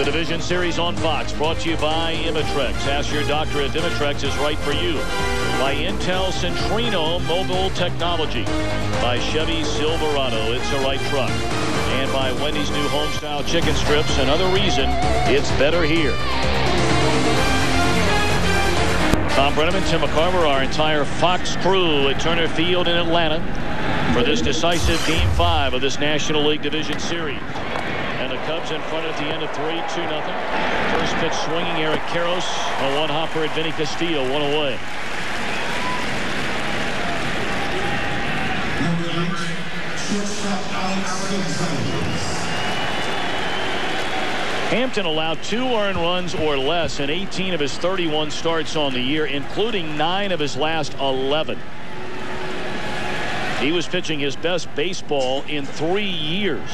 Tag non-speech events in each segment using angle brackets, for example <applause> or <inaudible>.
The Division Series on Fox, brought to you by Imitrex. Ask your doctor if Imitrex is right for you. By Intel Centrino Mobile Technology. By Chevy Silverado, it's the right truck. And by Wendy's new homestyle chicken strips. Another reason it's better here. Tom Brennaman, Tim McCarver, our entire Fox crew at Turner Field in Atlanta for this decisive Game 5 of this National League Division Series. And the Cubs in front at the end of 3-2 nothing. First pitch swinging Eric Karros. A one-hopper at Vinny Castillo, one away. Hampton allowed two earned runs or less in 18 of his 31 starts on the year, including nine of his last 11. He was pitching his best baseball in three years,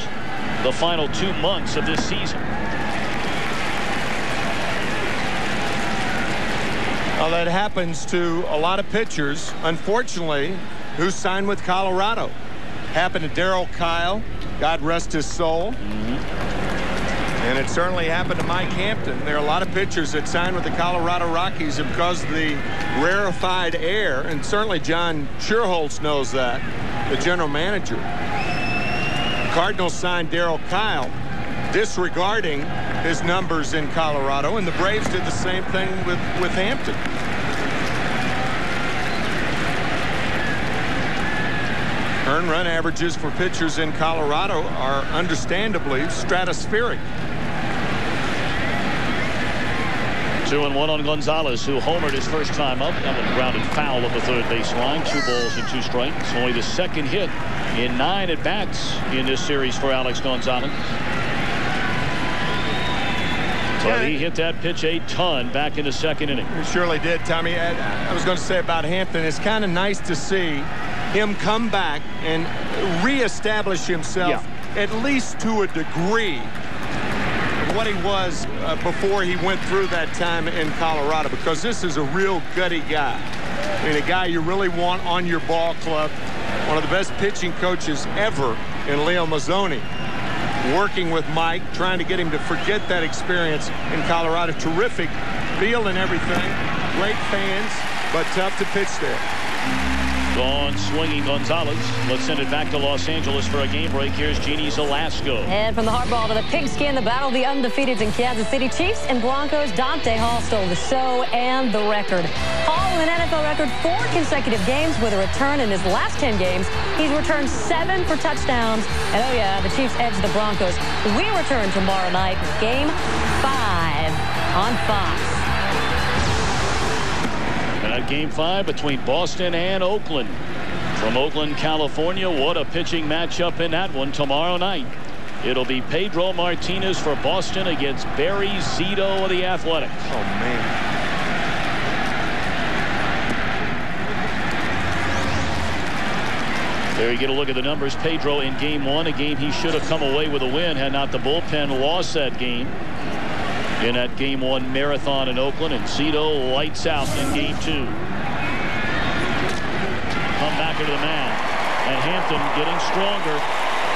the final two months of this season. Well, that happens to a lot of pitchers, unfortunately, who signed with Colorado. Happened to Darryl Kile, God rest his soul. Mm -hmm. And it certainly happened to Mike Hampton. There are a lot of pitchers that signed with the Colorado Rockies because of the rarefied air, and certainly John Schuerholz knows that, the general manager. Cardinals signed Darryl Kile, disregarding his numbers in Colorado, and the Braves did the same thing with, with Hampton. Earn run averages for pitchers in Colorado are understandably stratospheric. Two and one on Gonzalez, who homered his first time up. That one grounded foul of the third base line. Two balls and two strikes. Only the second hit in nine at bats in this series for Alex Gonzalez. But he hit that pitch a ton back in the second inning. He surely did, Tommy. I was going to say about Hampton, it's kind of nice to see him come back and reestablish himself yeah. at least to a degree what he was uh, before he went through that time in Colorado because this is a real gutty guy. I mean, a guy you really want on your ball club. One of the best pitching coaches ever in Leo Mazzone. Working with Mike, trying to get him to forget that experience in Colorado. Terrific field and everything. Great fans, but tough to pitch there. Gone swinging Gonzalez. Let's send it back to Los Angeles for a game break. Here's Jeanne Zelasko. And from the hardball to the pigskin, the battle of the undefeateds in Kansas City Chiefs and Broncos. Dante Hall stole the show and the record. Hall an NFL record four consecutive games with a return in his last 10 games. He's returned seven for touchdowns. And oh yeah, the Chiefs edge the Broncos. We return tomorrow night, game five on Fox. Game five between Boston and Oakland. From Oakland, California, what a pitching matchup in that one tomorrow night. It'll be Pedro Martinez for Boston against Barry Zito of the Athletics. Oh, man. There you get a look at the numbers. Pedro in game one, a game he should have come away with a win had not the bullpen lost that game in that game one marathon in Oakland and Zito lights out in game two. Come back into the man and Hampton getting stronger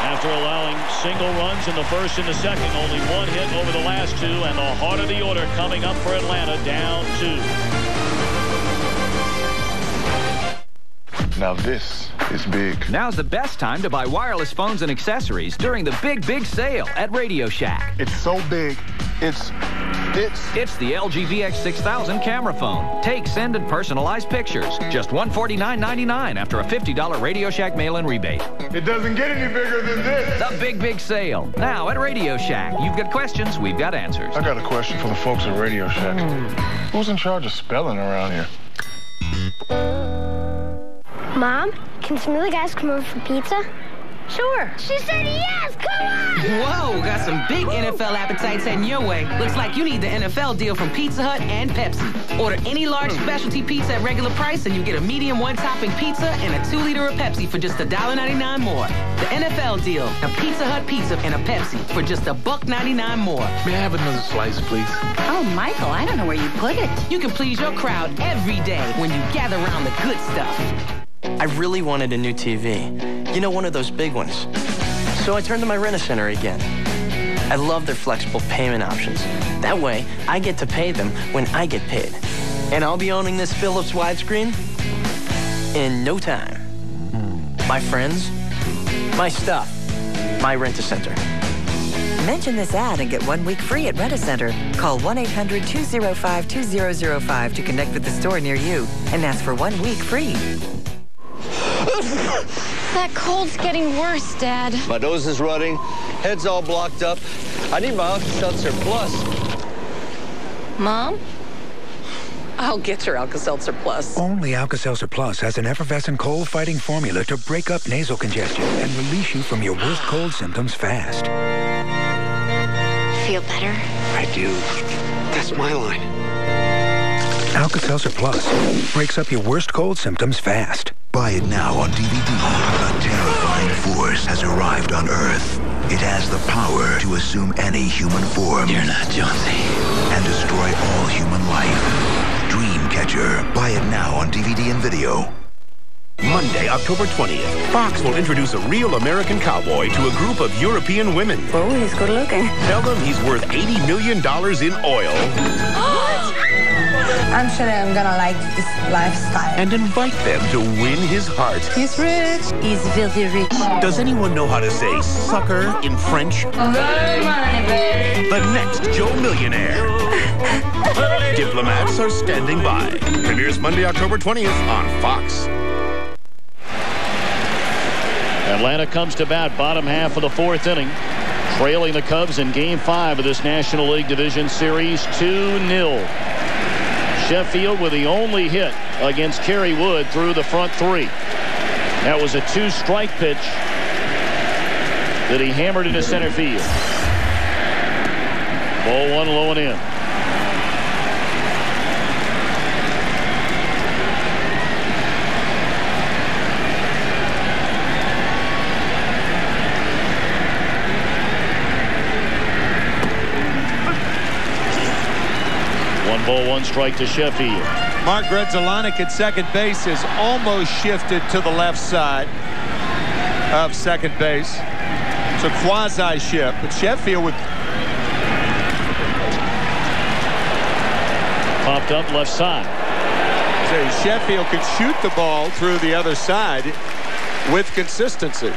after allowing single runs in the first and the second only one hit over the last two and the heart of the order coming up for Atlanta down two. Now this is big. Now's the best time to buy wireless phones and accessories during the big, big sale at Radio Shack. It's so big, it's it's it's the LG VX6000 camera phone. Take, send, and personalize pictures. Just $149.99 after a $50 Radio Shack mail-in rebate. It doesn't get any bigger than this. The big, big sale. Now at Radio Shack. You've got questions, we've got answers. I got a question for the folks at Radio Shack. Who's in charge of spelling around here? Mom, can some of the guys come over for pizza? Sure. She said yes. Come on. Whoa, got some big NFL appetites heading your way. Looks like you need the NFL deal from Pizza Hut and Pepsi. Order any large hmm. specialty pizza at regular price and you get a medium one-topping pizza and a two-liter of Pepsi for just $1.99 more. The NFL deal, a Pizza Hut pizza and a Pepsi for just a buck 99 more. May I have another slice, please? Oh, Michael, I don't know where you put it. You can please your crowd every day when you gather around the good stuff. I really wanted a new TV. You know, one of those big ones. So I turned to my Rent-A-Center again. I love their flexible payment options. That way, I get to pay them when I get paid. And I'll be owning this Philips widescreen in no time. My friends, my stuff, my Rent-A-Center. Mention this ad and get one week free at Rent-A-Center. Call 1-800-205-2005 to connect with the store near you and ask for one week free. That cold's getting worse, Dad. My nose is running, head's all blocked up. I need my Alka-Seltzer Plus. Mom? I'll get your Alka-Seltzer Plus. Only Alka-Seltzer Plus has an effervescent cold-fighting formula to break up nasal congestion and release you from your worst cold symptoms fast. Feel better? I do. That's my line. Alka-Seltzer Plus breaks up your worst cold symptoms fast. Buy it now on DVD. A terrifying force has arrived on Earth. It has the power to assume any human form. You're not Jonesy. And destroy all human life. Dreamcatcher. Buy it now on DVD and video. Monday, October 20th, Fox will introduce a real American cowboy to a group of European women. Oh, he's good looking. Tell them he's worth $80 million in oil. <gasps> <gasps> <gasps> I'm sure I'm gonna like this lifestyle. And invite them to win his heart. He's rich. He's filthy rich. Does anyone know how to say sucker in French? The next Joe Millionaire. <laughs> Diplomats are standing by. Premieres Monday, October 20th on Fox. Atlanta comes to bat bottom half of the fourth inning. Trailing the Cubs in game five of this National League Division Series 2-0. Sheffield with the only hit against Kerry Wood through the front three. That was a two-strike pitch that he hammered into center field. Ball one low and in. One ball, one strike to Sheffield. Mark Grudzielanek at second base has almost shifted to the left side of second base. It's a quasi shift, but Sheffield with popped up left side. So Sheffield can shoot the ball through the other side with consistency.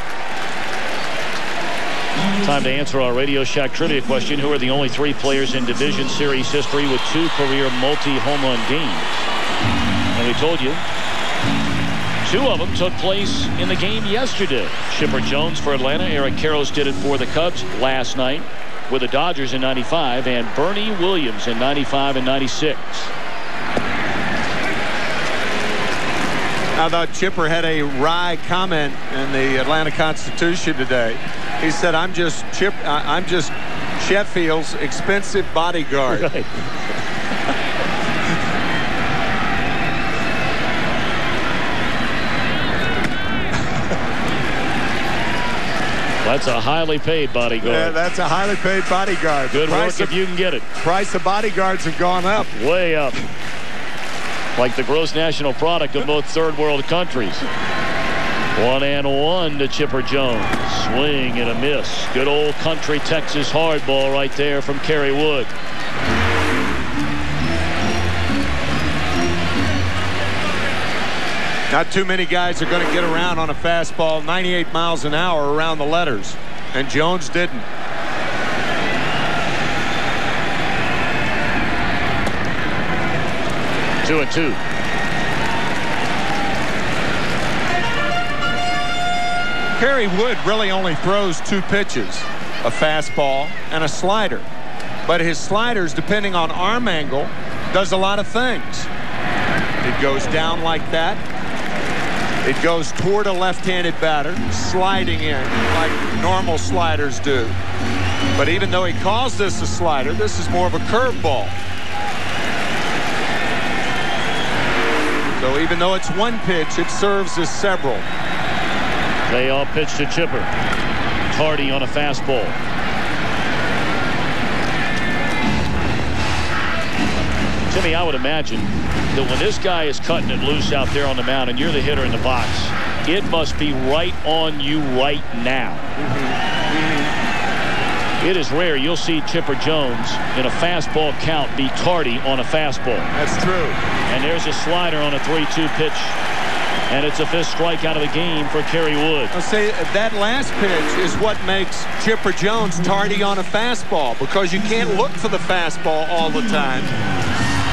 Time to answer our Radio Shack trivia question. Who are the only three players in Division Series history with two career multi-home run games? And we told you two of them took place in the game yesterday. Chipper Jones for Atlanta. Eric Karros did it for the Cubs last night with the Dodgers in 95 and Bernie Williams in 95 and 96. I thought Chipper had a wry comment in the Atlanta Constitution today. He said, "I'm just Chip. I'm just Sheffield's expensive bodyguard." <laughs> Right. That's a highly paid bodyguard. Yeah, that's a highly paid bodyguard. Good price work of, if you can get it. Price of bodyguards have gone up. Way up. Like the gross national product of both third world countries. One and one to Chipper Jones. Swing and a miss. Good old country Texas hardball right there from Kerry Wood. Not too many guys are going to get around on a fastball 98 miles an hour around the letters. And Jones didn't. Two and two. Kerry Wood really only throws two pitches, a fastball and a slider. But his sliders, depending on arm angle, does a lot of things. It goes down like that. It goes toward a left-handed batter, sliding in like normal sliders do. But even though he calls this a slider, this is more of a curveball. So even though it's one pitch, it serves as several. They all pitch to Chipper. Hardy on a fastball. Timmy, I would imagine that when this guy is cutting it loose out there on the mound and you're the hitter in the box, it must be right on you right now. Mm -hmm. It is rare you'll see Chipper Jones in a fastball count be tardy on a fastball. That's true. And there's a slider on a 3-2 pitch. And it's a fifth strikeout of the game for Kerry Wood. I'll say that last pitch is what makes Chipper Jones tardy on a fastball because you can't look for the fastball all the time.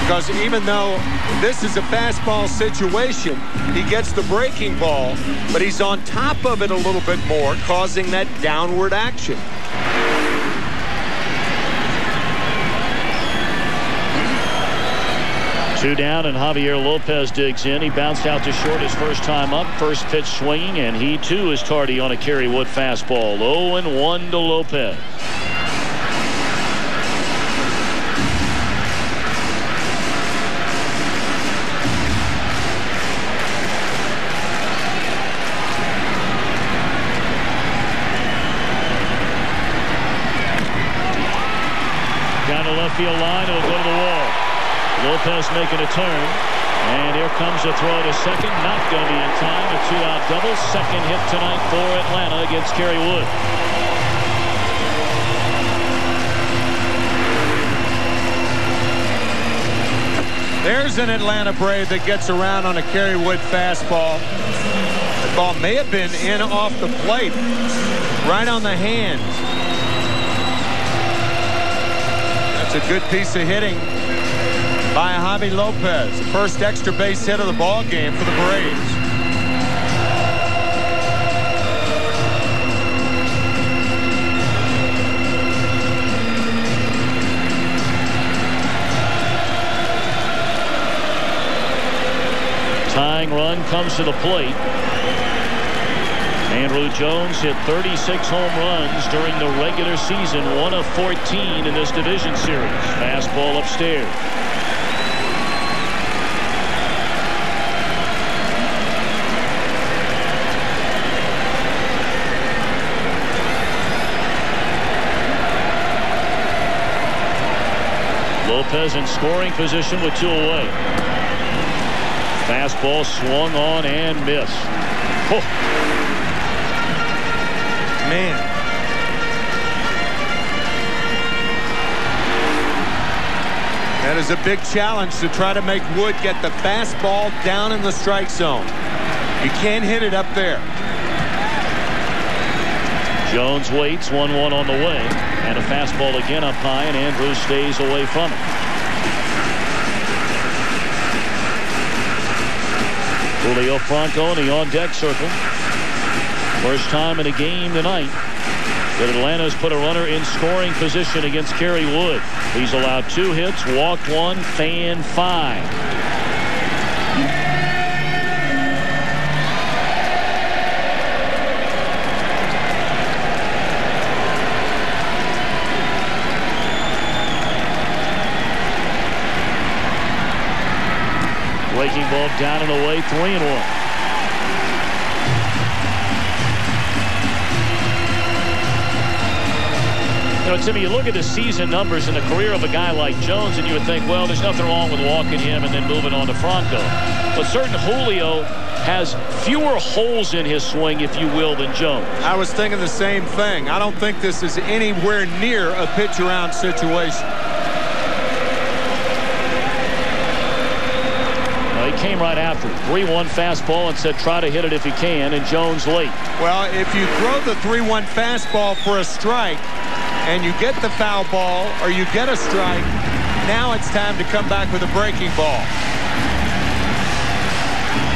Because even though this is a fastball situation, he gets the breaking ball, but he's on top of it a little bit more, causing that downward action. Two down, and Javier Lopez digs in. He bounced out to short his first time up. First pitch swinging, and he too is tardy on a Kerry Wood fastball. 0-1 to Lopez. Lopez making a turn. And here comes a throw to second. Not going to be in time. A two-out double. Second hit tonight for Atlanta against Kerry Wood. There's an Atlanta Brave that gets around on a Kerry Wood fastball. The ball may have been in off the plate. Right on the hands. That's a good piece of hitting by Javi Lopez. First extra base hit of the ball game for the Braves. Tying run comes to the plate. Andruw Jones hit 36 home runs during the regular season, one of 14 in this division series. Fastball upstairs. Lopez in scoring position with two away. Fastball swung on and missed. Oh. Man. That is a big challenge to try to make Wood get the fastball down in the strike zone. You can't hit it up there. Jones waits 1-1 on the way and a fastball again up high and Andrews stays away from it. Julio Franco in the on-deck circle. First time in a game tonight that Atlanta's put a runner in scoring position against Kerry Wood. He's allowed two hits, walked one, fanned five. Down and away, three and one. You know, Timmy, you look at the season numbers and the career of a guy like Jones, and you would think, well, there's nothing wrong with walking him and then moving on to Franco. But certain Julio has fewer holes in his swing, if you will, than Jones. I was thinking the same thing. I don't think this is anywhere near a pitch around situation. Well, he came right after it. 3-1 fastball and said try to hit it if you can, and Jones late. Well, if you throw the 3-1 fastball for a strike, and you get the foul ball or you get a strike, now it's time to come back with a breaking ball.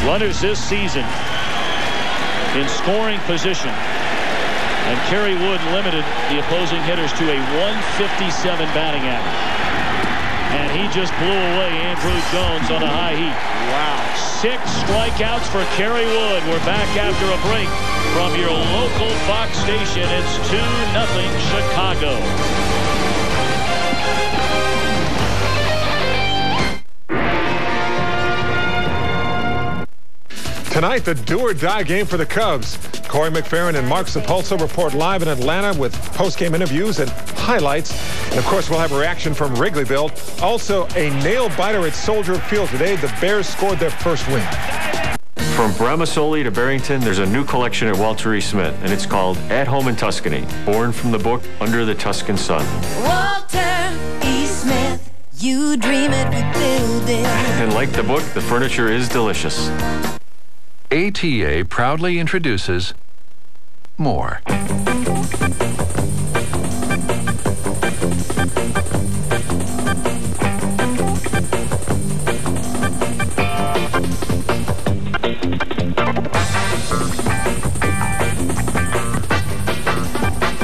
Runners this season in scoring position. And Kerry Wood limited the opposing hitters to a 157 batting average. And he just blew away Andruw Jones on a high heat. Wow. Six strikeouts for Kerry Wood. We're back after a break from your local Fox station. It's 2-0 Chicago. Tonight, the do-or-die game for the Cubs. Corey McPherrin and Mark Suppelsa report live in Atlanta with post-game interviews and highlights. And, of course, we'll have a reaction from Wrigleyville. Also, a nail-biter at Soldier Field today. The Bears scored their first win. From Bramisoli to Barrington, there's a new collection at Walter E. Smith, and it's called At Home in Tuscany, born from the book Under the Tuscan Sun. Walter E. Smith, you dream it, we build it. And like the book, the furniture is delicious. ATA proudly introduces more.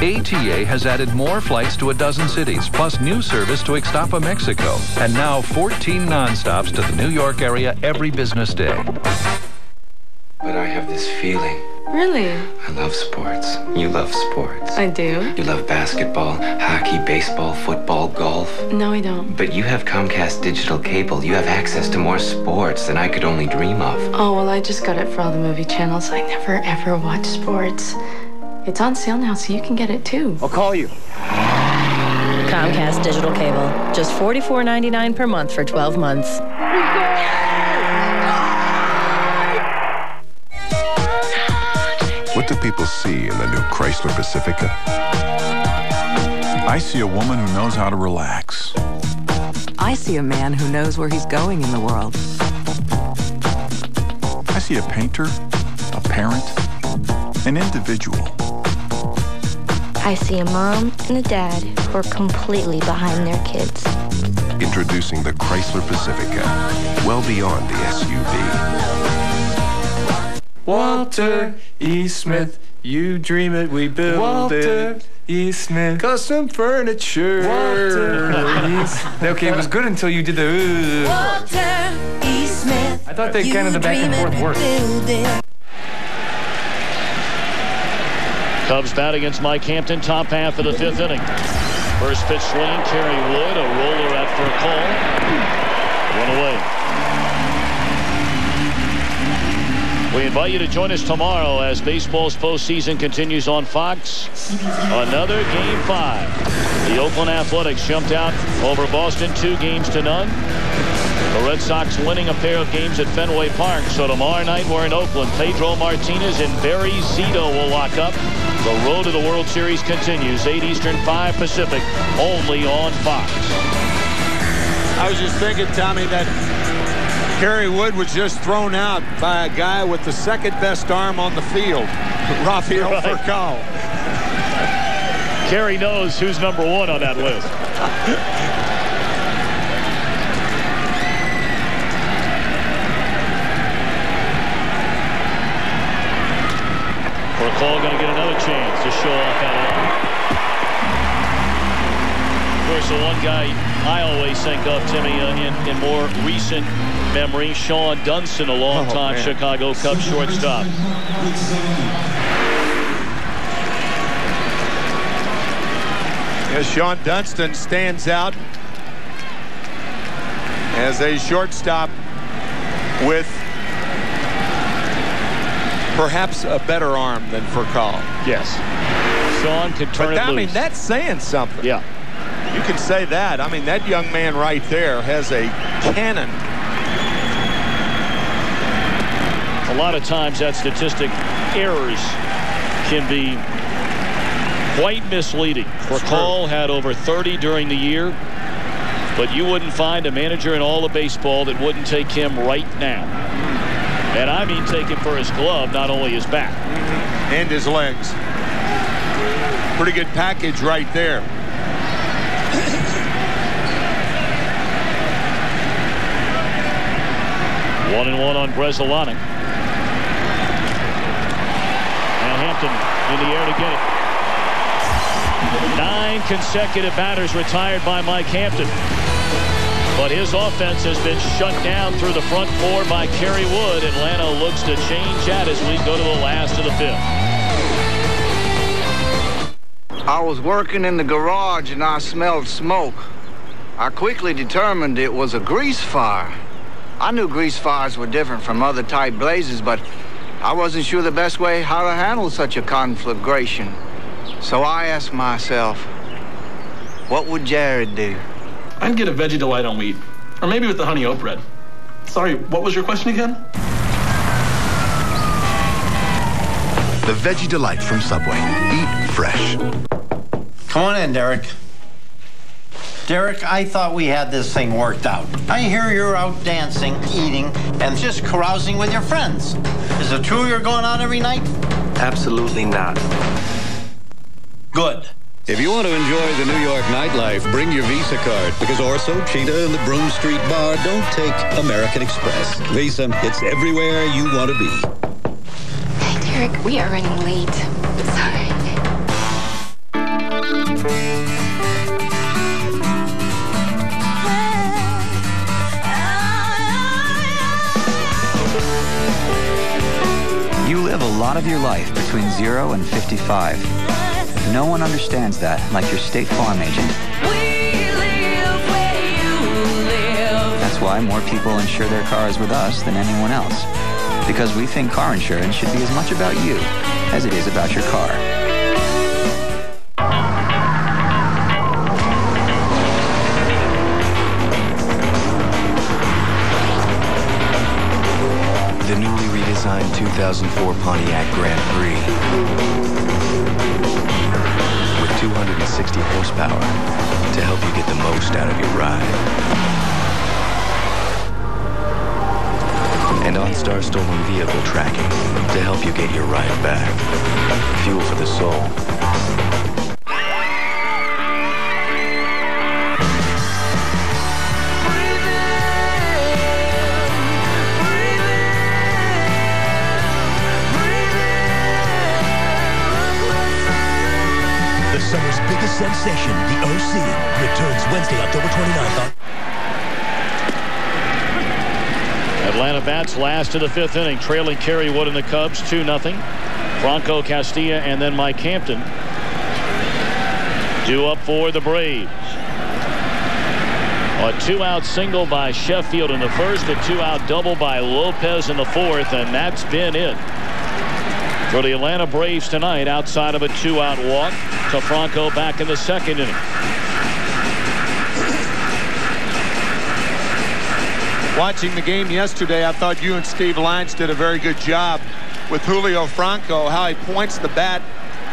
ATA has added more flights to a dozen cities, plus new service to Ixtapa, Mexico, and now 14 nonstops to the New York area every business day. But I have this feeling. Really? I love sports. You love sports. I do. You love basketball, hockey, baseball, football, golf. No, I don't. But you have Comcast digital cable. You have access to more sports than I could only dream of. Oh, well, I just got it for all the movie channels. I never, ever watch sports. It's on sale now, so you can get it too. I'll call you. Comcast Digital Cable. Just $44.99 per month for 12 months. People see in the new Chrysler Pacifica? I see a woman who knows how to relax. I see a man who knows where he's going in the world. I see a painter, a parent, an individual. I see a mom and a dad who are completely behind their kids. Introducing the Chrysler Pacifica, well beyond the SUV. Walter E. Smith, you dream it, we build Walter it. E. Smith, custom furniture. Walter E. <laughs> Smith. okay, it was good until you did the. Walter E. Smith. I thought they kind of the back and forth worked. Cubs bat against Mike Hampton, top half of the fifth inning. First pitch swing, Kerry Wood, a roller out for a call. One away. We invite you to join us tomorrow as baseball's postseason continues on Fox. Another game five. The Oakland Athletics jumped out over Boston two games to none. The Red Sox winning a pair of games at Fenway Park. So tomorrow night we're in Oakland. Pedro Martinez and Barry Zito will lock up. The road to the World Series continues. 8 Eastern, 5 Pacific, only on Fox. I was just thinking, Tommy, that Kerry Wood was just thrown out by a guy with the second best arm on the field, <laughs> Rafael Right. Furcal. Kerry knows who's number one on that list. Call going to get another chance to show off that arm. Of course, the one guy I always think of, Timmy, uh, in, in more recent memory, Shawon Dunston, a long-time man. Chicago Cubs shortstop. As Shawon Dunston stands out as a shortstop with perhaps a better arm than Furcal. Yes. Sean could turn but it that, I mean, that's saying something. Yeah. Say that. I mean, that young man right there has a cannon. A lot of times that statistic errors can be quite misleading. Furcal had over 30 during the year, but you wouldn't find a manager in all of baseball that wouldn't take him right now. And I mean take him for his glove, not only his back. Mm-hmm. and his legs. Pretty good package right there. One and one on Grudzielanek. And Hampton in the air to get it. Nine consecutive batters retired by Mike Hampton. But his offense has been shut down through the front four by Kerry Wood. Atlanta looks to change that as we go to the last of the fifth. I was working in the garage and I smelled smoke. I quickly determined it was a grease fire. I knew grease fires were different from other type blazes, but I wasn't sure the best way how to handle such a conflagration. So I asked myself, what would Jared do? I'd get a veggie delight on wheat, or maybe with the honey oat bread. Sorry, what was your question again? The Veggie Delight from Subway. Eat fresh. Come on in, Derek. Derek, I thought we had this thing worked out. I hear you're out dancing, eating, and just carousing with your friends. Is it true you're going out every night? Absolutely not. Good. If you want to enjoy the New York nightlife, bring your Visa card because Orso, Cheetah, and the Broome Street Bar don't take American Express. Visa, it's everywhere you want to be. Hey, Derek, we are running late. Sorry. Your life between 0 and 55. No one understands that like your State Farm agent. That's why more people insure their cars with us than anyone else. Because we think car insurance should be as much about you as it is about your car. 2004 Pontiac Grand Prix. With 260 horsepower to help you get the most out of your ride. And OnStar stolen vehicle tracking to help you get your ride back. Fuel for the soul. Sensation, The OC, returns Wednesday, October 29th Atlanta bats last of the fifth inning, trailing Kerry Wood and the Cubs 2 0. Franco Castillo and then Mike Hampton due up for the Braves. A two-out single by Sheffield in the first, a two-out double by Lopez in the fourth, and that's been it for the Atlanta Braves tonight outside of a two-out walk to Franco back in the second inning. Watching the game yesterday, I thought you and Steve Lyons did a very good job with Julio Franco, how he points the bat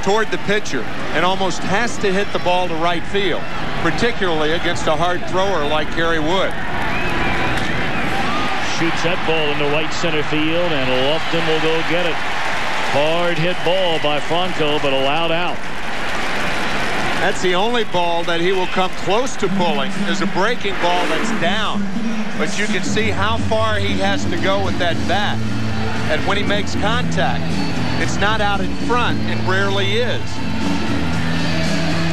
toward the pitcher and almost has to hit the ball to right field, particularly against a hard thrower like Kerry Wood. Shoots that ball into right center field, and Lofton will go get it. Hard hit ball by Franco, but allowed out. That's the only ball that he will come close to pulling is a breaking ball that's down. But you can see how far he has to go with that bat. And when he makes contact, it's not out in front and rarely is.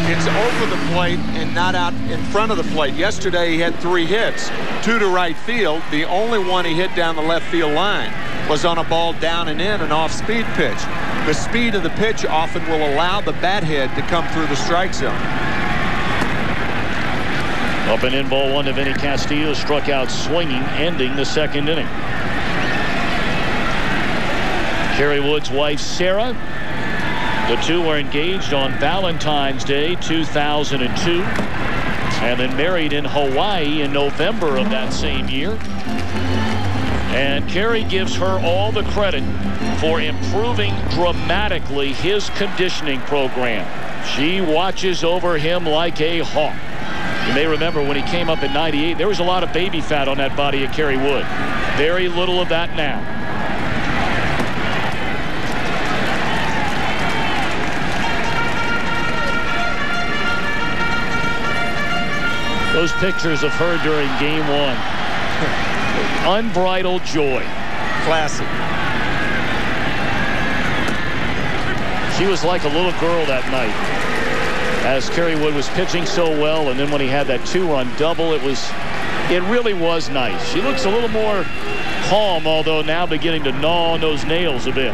It's over the plate and not out in front of the plate. Yesterday he had three hits, two to right field. The only one he hit down the left field line was on a ball down and in, an off-speed pitch. The speed of the pitch often will allow the bat head to come through the strike zone. Up and in ball one to Vinny Castillo struck out swinging ending the second inning. Kerry Wood's wife Sarah the two were engaged on Valentine's Day 2002 and then married in Hawaii in November of that same year. And Kerry gives her all the credit for improving dramatically his conditioning program. She watches over him like a hawk. You may remember when he came up in 98, there was a lot of baby fat on that body of Kerry Wood. Very little of that now. Those pictures of her during game one. <laughs> Unbridled joy. Classic. She was like a little girl that night as Kerry Wood was pitching so well and then when he had that two-run double it was it really was nice. She looks a little more calm although now beginning to gnaw on those nails a bit.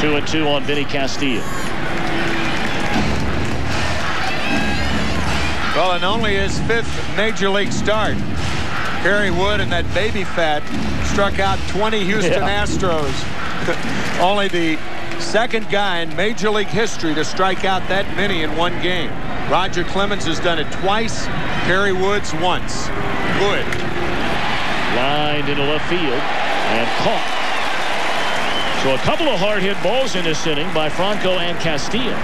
Two and two on Vinny Castillo. Well, and only his fifth major league start. Kerry Wood and that baby fat struck out 20 Houston Yeah. Astros. <laughs> only the second guy in major league history to strike out that many in one game. Roger Clemens has done it twice. Kerry Woods once. Good. Lined into left field. And caught. So a couple of hard hit balls in this inning by Franco and Castillo.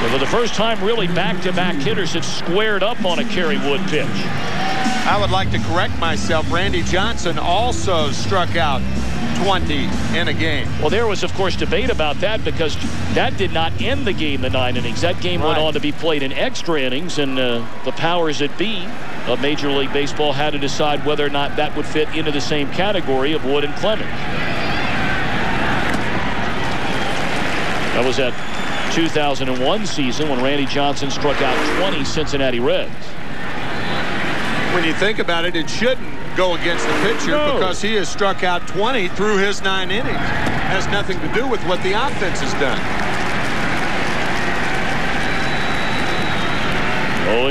So for the first time, really back-to-back -back hitters have squared up on a Kerry Wood pitch. I would like to correct myself. Randy Johnson also struck out 20 in a game. Well, there was, of course, debate about that because that did not end the game, the nine innings. That game right. went on to be played in extra innings, and uh, the powers that be of Major League Baseball had to decide whether or not that would fit into the same category of Wood and Clemens. That was that 2001 season when Randy Johnson struck out 20 Cincinnati Reds. When you think about it, it shouldn't go against the pitcher no. because he has struck out 20 through his nine innings. Has nothing to do with what the offense has done.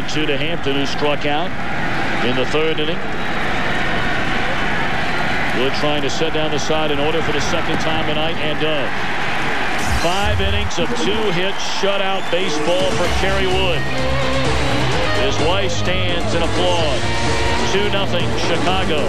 0-2 to Hampton, who struck out in the third inning. Wood trying to set down the side in order for the second time tonight, and does. Five innings of two-hit shutout baseball for Kerry Wood. His wife stands and applauds. 2-0 Chicago.